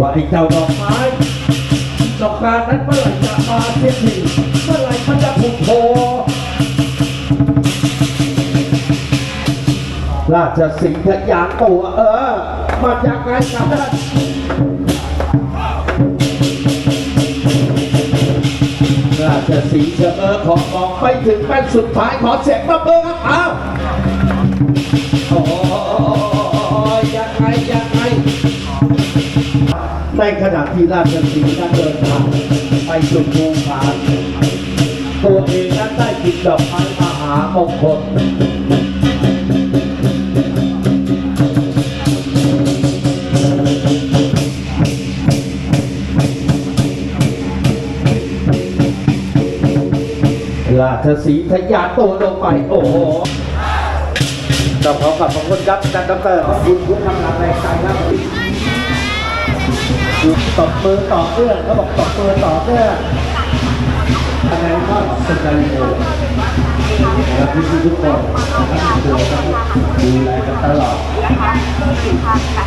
ว่าไอ้เจ้าดอกไม้ดอกการนั้นเมื่อไหร่จะมาเสียทีเมื่อไหร่มันจะถูกโผล่ราชสิงห์ทะยานตัวเออ มาจากไหนกันนะราชสีห์เชอเออขอบอกไปถึงแป้นสุดท้ายขอเสียงประเบิดครับอ้าวโอ้ยยังไงยังไง ในขณะที่ราชสีห์นั้นเดินทางไปสู่ภูผาตัวเองนั้นได้กินดอกไม้มหามงคลราชสีห์ทะยานตัวลงไป โอ้โหต้องขอขอบคุณครับอาจารย์ดรขอบคุณผู้ทำงานในใจครับ ตบมือต่อเอื้อนเขาบอกตบมือต่อเอื้อนยังไงก็สนใจเลยและพี่ทุกคนนะครับดูครับดูแลกันตลอดแล้วก็ว่า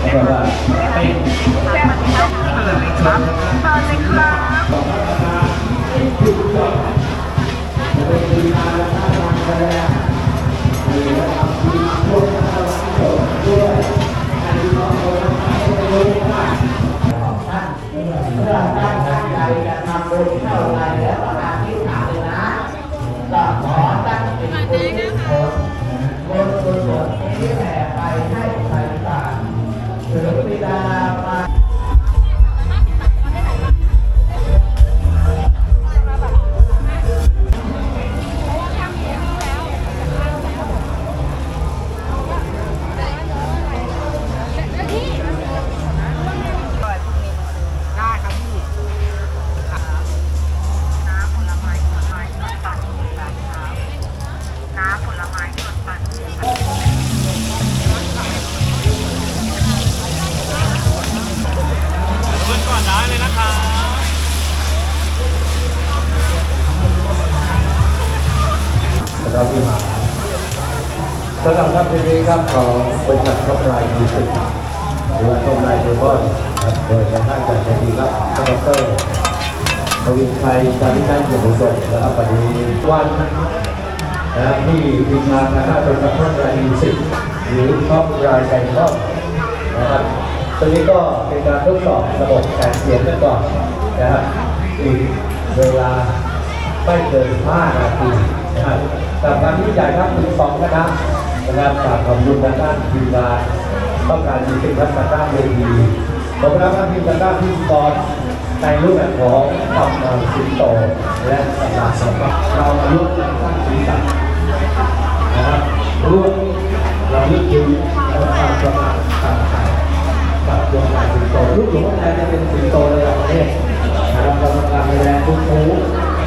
เป็นได้ ราที่มาสำหรับท่านที่นี้ครับของบริษัทกำไรดีสุดหรือว่ากำไรเบอนครับโดยท่านจากจะดีครับท่านดรทวีชัยจาริการเกียรติสมและวันนี้วันนะครับที่ทีมงานนะคณะบริษัทกำไรดีสุดหรือท็อปรายไก่ทอดนะครับตอนนี้ก็เป็นการทดสอบระบบการเสียงกันก่อนนะครับอีกเวลาไม่เกิน5นาที กับการที่ใหญ่ครับถึงสองคณะนะครับจากขอบคุณทางด้านทีมงานต้องการมีสิ่งทางด้านเวทีขอบคุณครับทีมทางด้านที่กรในรูปแบบของตำนานสิงโตและตำนานสำหรับเรามาร่วมกันสร้างสีสันนะครับร่วมเราลึกถึงการประมาณต่างๆกับดวงใจสิงโตรูปหลวงพ่อแทนจะเป็นสิงโตในประเทศนะครับเราทำงานในแรงทุกทู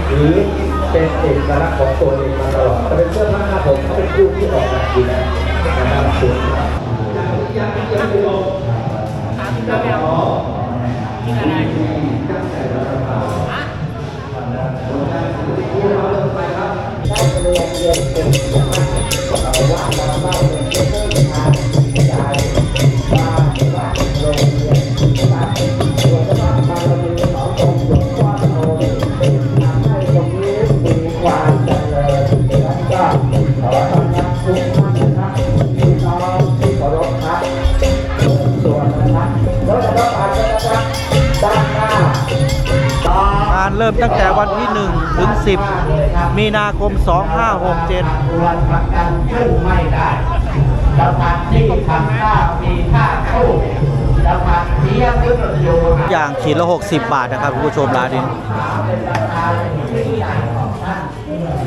หรือ เป็นเอกลักษณ์ของตัวเองมาตลอดแต่เป็นเสื้อผ้าหน้าผมเขาเป็นรูปที่ออกแบบอยู่แล้วนะครับสวยมากยังยังไม่ลงกินอะไรง 10 มีนาคม 2567ควรประกันขึ้นไม่ได้สถานที่ทำข้าวมีค่าสู้สถานที่ยังไม่อยู่อย่างขีดละ 60 บาทนะครับคุณผู้ชมร้านนี้เป็นราคาที่ใหญ่ของท่าน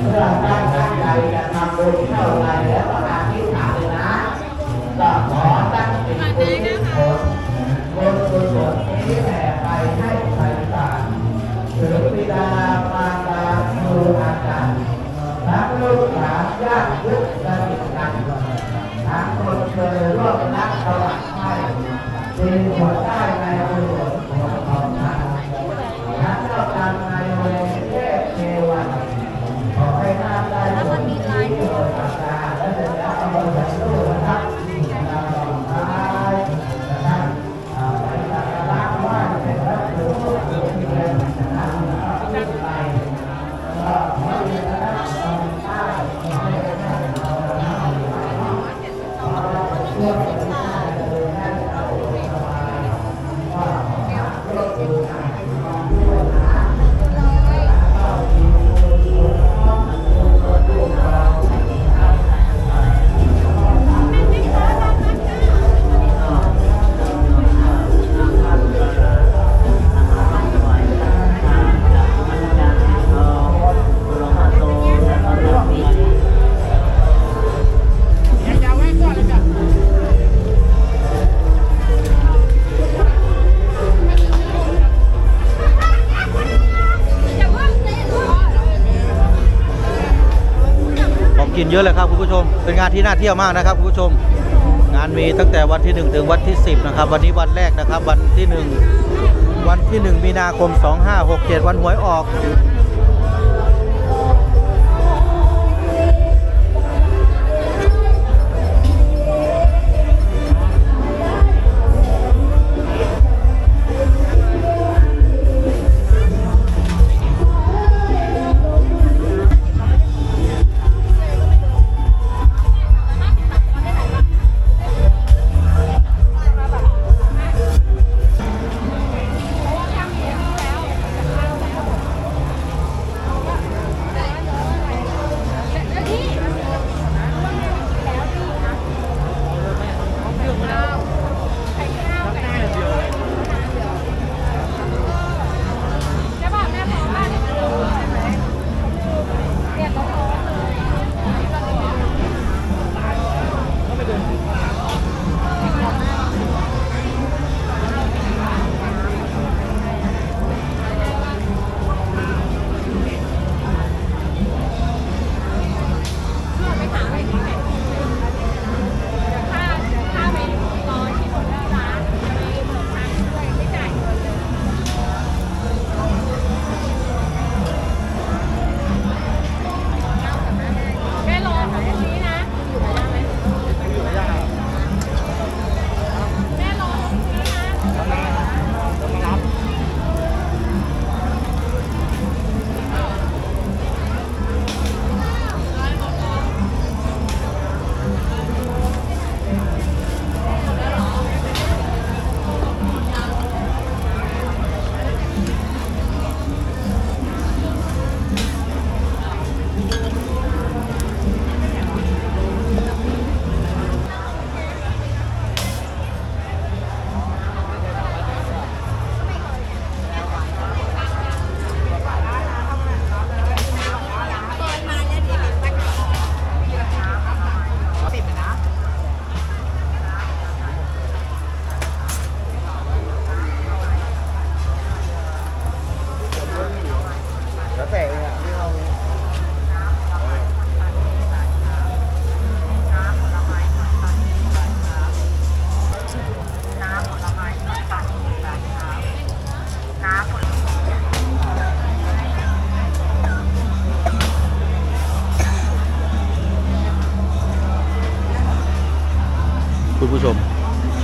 เพื่อท่านตั้งใจจะทำบุญเท่าไรแล้วก็อธิษฐาน ยานญาติยุคสนิทกันทั้งคนเคยร่วมนักสวัสดิ์ให้จึงหัวได้ ยอะเลยครับคุณผู้ชม เป็นงานที่น่าเที่ยวมากนะครับคุณผู้ชม งานมีตั้งแต่วันที่ 1 ถึงวันที่ 10 นะครับ วันนี้วันแรกนะครับ วันที่ 1 วันที่ 1 มีนาคม 2567 วันหวยออก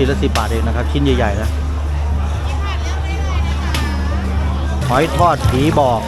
ชิ้นละสิบบาทเองนะครับ ชิ้นใหญ่ๆนะหอยทอดผีบอก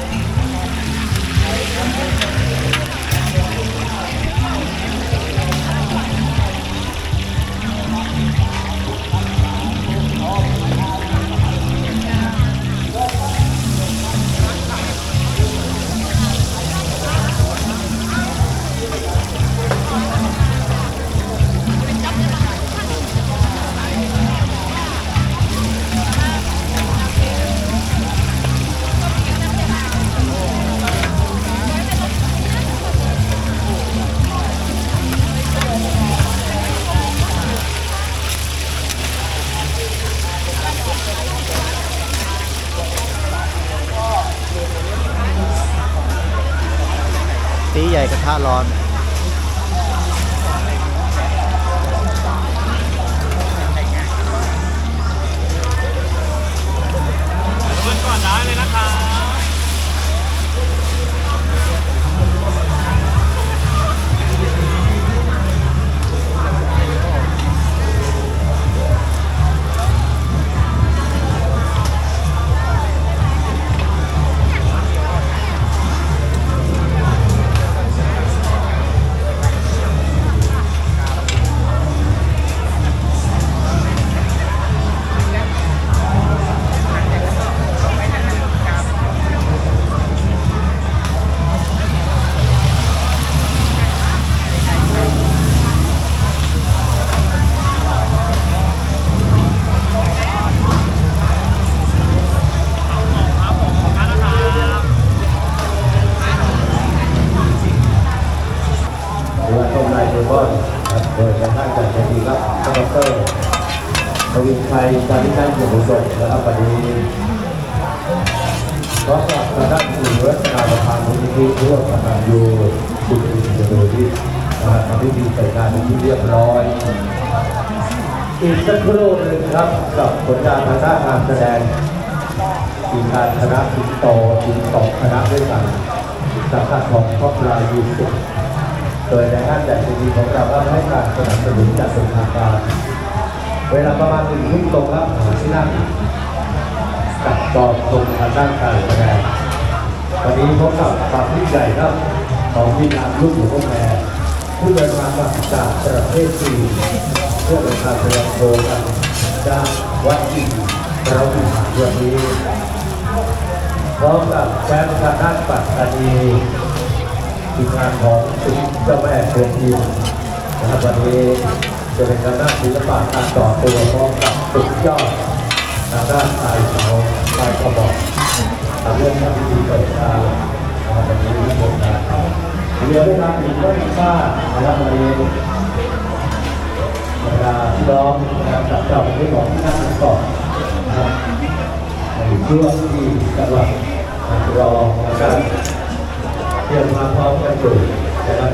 าร้อน สักครู่หนึ่งครับกับผลงานทางด้านการแสดงทีมงานคณะสิงโตทีมสองคณะด้วยกันสังกัดของครอบครัวยูสิโดยในท่านแต่ทีของเราก็ให้การสนับสนุนจากเป็นางการเวลาประมาณหนึ่งทุ่มตรงครับหาที่นั่งกับกองตรงทางด้านการแสดงวันนี้พบกับความยิ่งใหญ่ครับของทีมงานลูกหมูพวกแม่ผู้เดินทางมาจากประเทศจีน เพื่อเป็นการแสดงโชว์กันจากวัดอินเราวิหารวันนี้พร้อมกับแฟนทางด้านปัตตานีทีมงานของสิงห์เจ้าแม่เทียนทีมนะครับวันนี้จะเป็นการด้านศิลปะการต่อตัวพร้อมกับสุดยอดทางด้านสายเสาสายกระบอกทำเรื่องทำพิธีเปิดงานนะครับวันนี้ทุกคนนะครับเรือได้รับอีกไม่มากนะครับวันนี้ เวลาพี่น้องนะครับจับจับที่ของที่นั่งก่อนนะครับในช่วงที่กำลังรอนะครับเตรียมความพร้อมกันอยู่นะครับ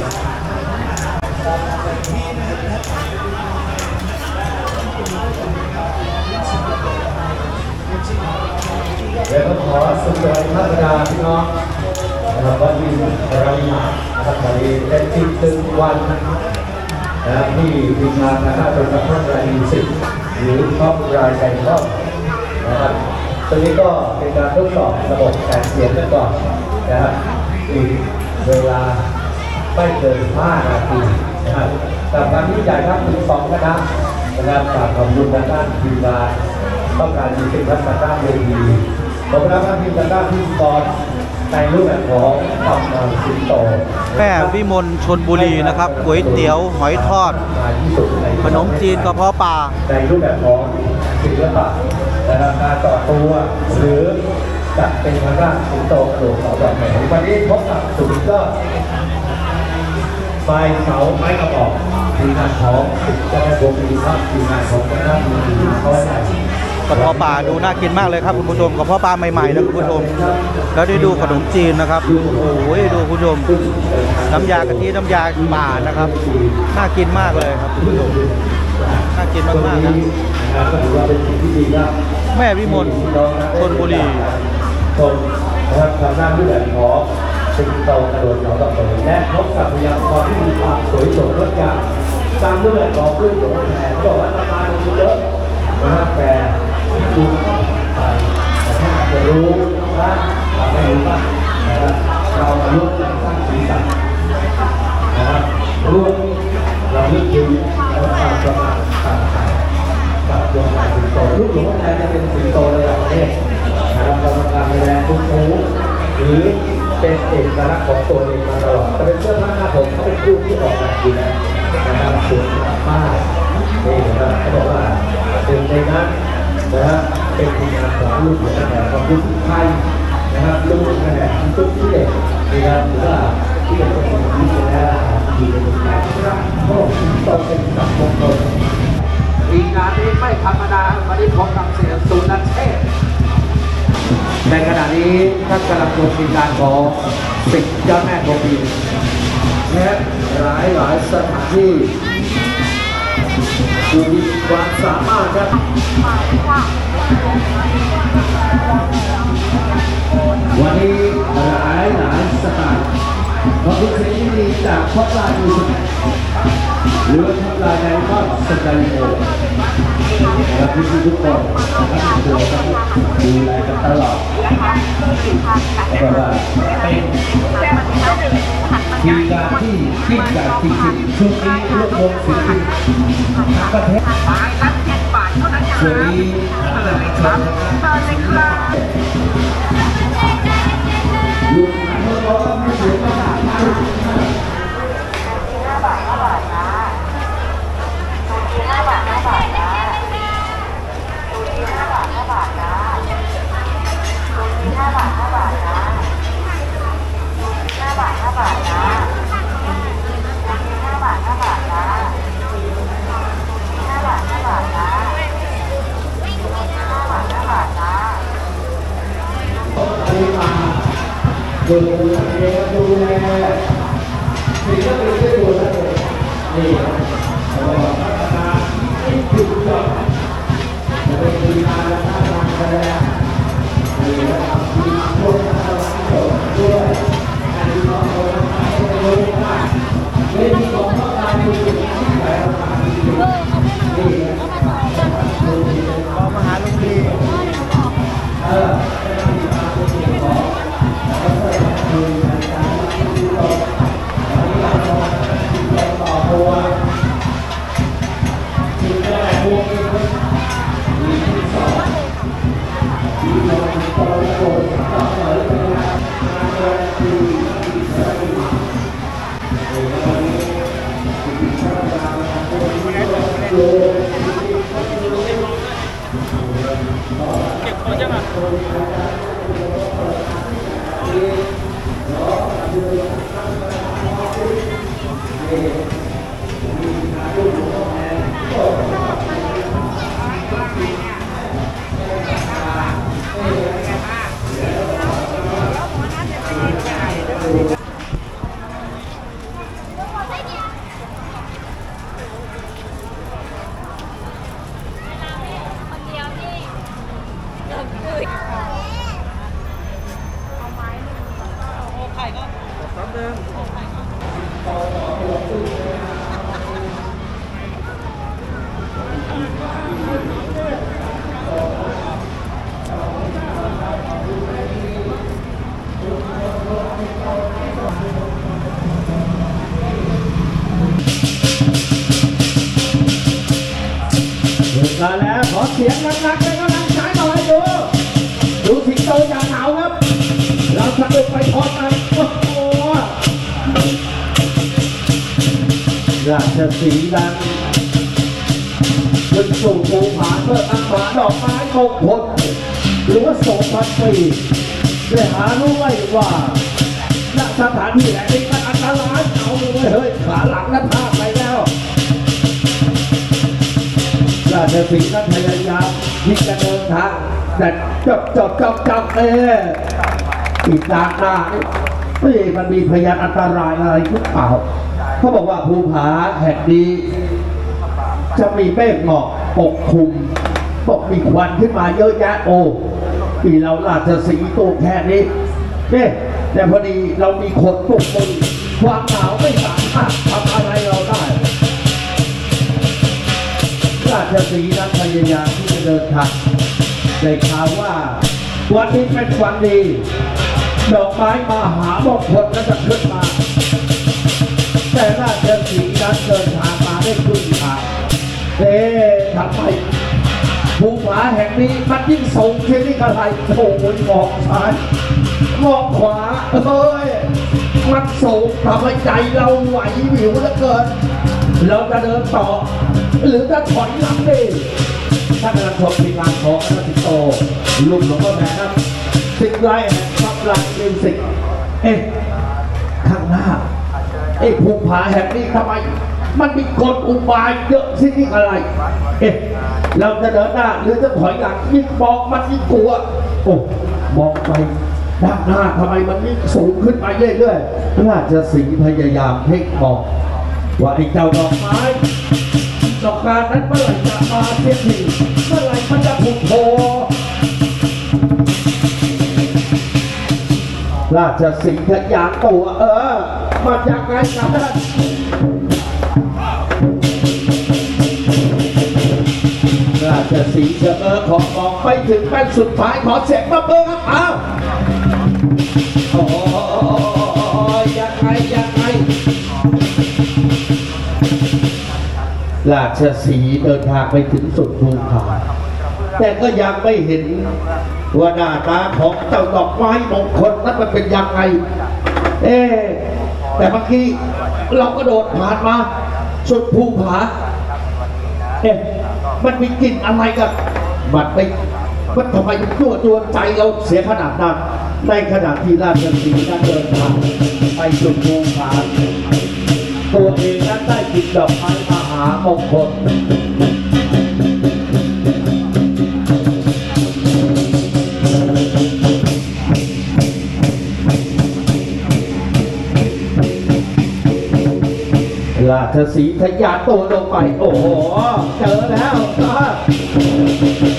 เดี๋ยวขอสุดยอดพัฒนาพี่น้องนะครับวันนี้เรามีนะครับวันนี้เป็นที่ตึงวันนะครับ ที่ทีมงานนะครับเป็นกับท่านรายสิทธิ์หรือครอบรายใจครอบนะครับตรงนี้ก็เป็นการทดสอบระบบการเสียงกันก่อนนะครับอีกเวลาไม่เกิน5นาทีนะครับกับการที่ใหญ่ครับถึงสองคณะนะครับฝากขอบคุณทางด้านทีมงานต้องการมีสิ่งทางด้านเวทีขอบคุณครับทีมทางด้านที่สอน ในรูปแบบของความนอนสิงโตแม่วิมลชนบุรีนะครับก๋วยเตี๋ยวหอยทอด ขนมจีนกระเพาะปลาในรูปแบบของศิลปะนะครับการต่อตัวหรือจัดเป็นทางด้านสิงโตกระโดดเสาแบบไหนวันนี้พบกับสุดยอดไฟเสาไม้กระบอกทีมงานของสิทธิ์เจ้าแม่โบมีครับทีมงานของคณะมือถือเขาใหญ่ กระเพาะปลาดูน่ากินมากเลยครับคุณผู้ชมกระเพาะปลาใหม่ๆนะคุณผู้ชม แล้วได้ดูขนมจีนนะครับโอ้โหดูคุณผู้ชมน้ำยากะทิน้ำยาป่านะครับน่ากินมากเลยครับคุณผู้ชมน่ากินมากๆนะนะครับก็ถือว่าเป็นสิ่งที่ดีครับแม่วิมลชนบุรีชมนะครับทางด้านรูปแบบของสิงโตกระโดดเสาต่อไปและพบกับพยากรณ์ที่มีความสวยสดงดงามตามรูปแบบของพืชผลแทนเขาบอกว่าราคามันเยอะนะครับแต่ ดูไปแต่ถ้าจะรู้ว่าเราไม่รู้ว่านะครับเรามาร่วมกันสร้างสีสันนะครับร่วมเราลึกถึงและความประมาทต่างๆกับดวงตาสิงโตลูกหลวงพ่อแทนจะเป็นสิงโตระดับประเทศนะครับกรรมการแสดงทุกคู่หรือเป็นเอกลักษณ์ของตัวเองมาตลอดแต่เป็นเสื้อผ้าหน้าผมเขาเป็นคู่ที่ออกแบบอยู่แล้วนะครับสวยมากนี่นะครับเขาบอกว่าเป็นในนั้น นะครับเป็นทีมงานของลูกหลวงพ่อแทนของลูกไทยนะครับลูกหลวงพ่อแทนทุกที่เด็กนะครับหรือว่าที่เด็กก็เป็นที่จะได้ดีในวงการนะครับเพราะสิงเป็นสัตว์มงคลอีกงานนี้ไม่ธรรมดาวันนี้พบกับเสียสุนันเทพในขณะนี้ท่านกำลังชมทีมงานของสิทธิ์เจ้าแม่โกบีและหลายหลายสถานที่ ดูมีความสามารถครับวันนี้หลายหลายสถานขอบคุณเสียงยินดีจากท็อปไลน์ดูส หรือทำลายในบ้านสกายโอนะครับทุกทุกคนนะครับดูครับดูแลกันตลอดเพราะว่าเป็นทีการที่ที่จากจริงๆช่วงนี้รวบรวมศิลปินทั้งประเทศส่วนนี้เครับเปิดเลยครับลูกค้าเขาต้องใเสียงปะาศ ดูแลดูแลสิ่งที่เป็นเรื่องดูแลนี่จุดจบจะเป็นดีมาแล้วนะาแล้วนี่นะครับที่คนทั้งหายด้วยอันนี้เรราไม่รู้ว่าไม่มีของต้องการที่ไหนเราไม่รู้นี่ครับ สียงรักๆเป็นกำลังใจหน่อยดู ดูสิงโตอย่างหนาวครับ เราสนุกไปพร้อมกันโอ้โหราชสีดันขึ้นสู่ภูผาเพื่ออาหมาดอกไม้มงคลหรือว่าโสมพันปีได้หารู้ไว้ว่าณสถานที่แห่งนี้มันอันตรายเอาเลยเฮ้ยขาหลังนั้นพลาดไป แล้วราชสีห์นั้นพยายามที่จะเดินทางแต่จบจบจบจบเอออีกด้าหน้านี่เฮ้ยมันมีพยานอันตรายอะไรหรือเปล่าเขาบอกว่าภูผาแห่งนี้ จะมีเมฆหมอกปกคลุมบอกมีควันขึ้นมาเยอะแยะโอ้ปีเราราชสีตัวแค่นี้เนี่ยแต่พอดีเรามีคนปลุกมือความหนาวไม่สามารถ ยายามที่จะเดินทางได้ข่าวว่า วันนี้เป็นวันดี ดอกไม้มาหามงคลก็จะขึ้นมา แต่ราชสีนั้นเดินทางมาได้ครึ่งทางเอ๊ะทำไมภูผาแห่งนี้มันยิ่งสูงขึ้นนี่อะไรโอ้ยมองซ้ายมองขวาเฮ้ยมันสูงทำให้ใจเราไหวหิวเหลือเกิน เราจะเดินต่อ หรือจะถอยหลังดี ถ้ากำลังชมทีมงานของคณะสิงโตลุงหลวงพ่อแม่ครับสิงไรแห่งความรักมิวสิกเอ๊ะข้างหน้าไอ้ภูผาแห่งนี้ทำไม มันมีกลอุบายเยอะสินี่อะไร เอ๊ะเราจะเดินหน้าหรือจะถอยหลังยิ่งมองมันยิ่งกลัวโอ้มองไปด้านหน้าทำไมมันยิ่งสูงขึ้นไปเรื่อยๆราชสีพยายามเพ่งมองว่าไอ้เจ้าดอกไม้านั้นเมื่อไหร่จะมาเทียทีเมื่อไหร่มันจะผุโผล่ราชสีห์ทะยานตัวเออ มาจากไหนกันราชสีห์เชอเออขอบอกไปถึงแป้นสุดท้ายขอเสียงมาเบอร์ครับอ้าว ราชสีเดินทางไปถึงสุดภูผาแต่ก็ยังไม่เห็นว่าหน้าตาของเจ้าดอกไม้มงคลนั้นมันเป็นยังไง เอ๊แต่เมื่อกี้เราก็โดดผ่านมา สุดภูผาเอ๊ะมันมีกลิ่นอะไรกันมันไปมันทำไมมันยั่วจวนใจเราเสียขนาดนั้นในขณะที่ราชสีนั้นเดินทางไปสุดภูผาตัวเองนั้นได้กินดอกไม้มหามงคลชสีทะยานตัวลงไป โอ้โห เจอแล้ว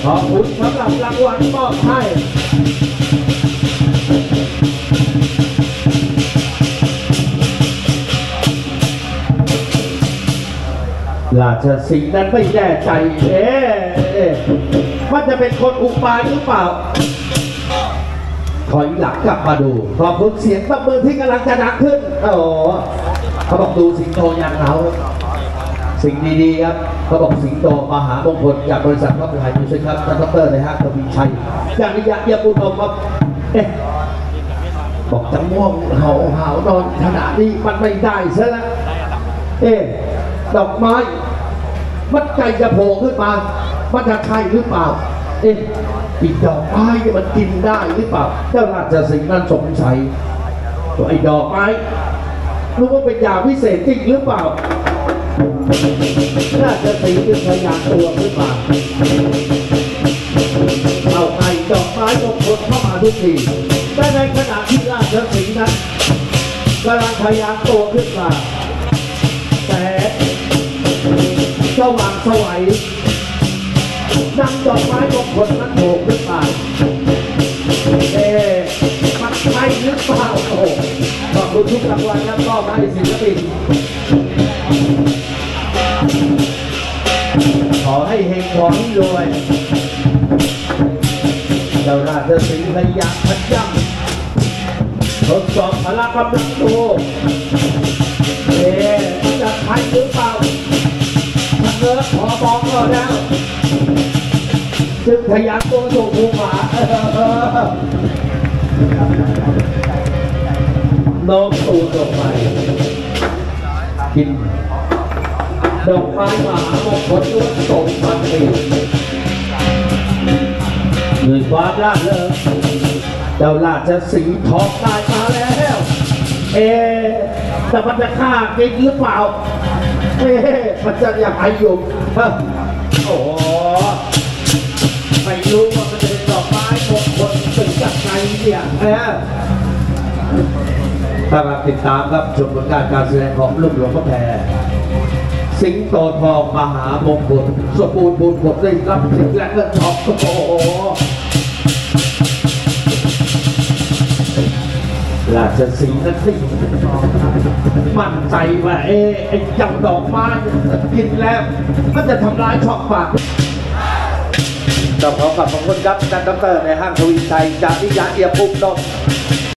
ขอบคุณสำหรับรางวัลมอบให้ ราชสีห์นั้นไม่แน่ใจเอ๊ว่าจะเป็นคนอุปายหรือเปล่า ถอยหลังกลับมาดูขอบคุณเสียงตบมือที่กำลังจะดังขึ้นโอ้โหเขาบอกดูสิงโตอย่างเขาสิ่งดีๆครับเขาบอกสิงโตมหามงคลจากบริษัทพัฒนายูซิครับท่านดรในห้างทวีชัยจากนิยายเยี่ยมบุญผมครับเอ๊ะบอกจะม่วงเห่าเหานอนขนาดนี้มันไม่ได้ซะแล้วเอ๊ะดอกไม้ มันไก่จะโผล่ขึ้นมา มันจะใช่หรือเปล่า เอ๊ะอีดอกไม้เนี่ยมันกินได้หรือเปล่า เจ้าราชสิงห์นั้นสงสัยว่าไอ้ดอกไม้รู้ว่าเป็นยาพิเศษจริงหรือเปล่าราชสิงห์จึงพยายามตัวขึ้นมาเอาไอ้ดอกไม้มงคลเข้ามาทุกทีแต่ในขณะที่ราชสิงห์นั้นกำลังพยายามตัวขึ้นมา ว่างสวัยนำดอกไม้มงคลนั้นโผล่ขึ้นมาเอ๊มันใช่หรือเปล่าโอ้โหขอบคุณทุกรางวัลแล้วก็ให้ศิลปินขอให้เฮงขอให้รวยเจ้าราชสิงห์พยาพันย่ำทดสอบพละกำลังตัวเอ๊ะมันจะใช่หรือเปล่า เกิดพอบอกก็แล้วจึงพยายามตัวส่งภูผาเออโน้มตูดลงไปกินดอกไม้มหามงคลล้วนสมพันปีด้วยความร่าเริงเจ้าราชสีทองตายมาแล้ว เอ๊แต่มันจะฆ่ากินหรือเปล่า มันจะยังไงอยู่ฮะโอ้ไม่รู้ว่ามันจะเป็นดอกไม้มงคลเป็นจากไหนเนี่ยเอ๊ะถ้ามาติดตามครับชมผลงานการแสดงของลูกหลวงพ่อแพรสิงโตทองมหามงคลสมบูรณ์บุญผลได้รับสิ่งและเงินทองโอ้โห ราชสีห์นั่นสิมั่นใจว่าเอ๊ะไอ้เจังดอกไม้กินแล้ว มันจะทำร้ายช่องปากต้องขอขอบคุณครับท่านดรในห้างทวีชัยจากนิยาเอียบปุ๊บนม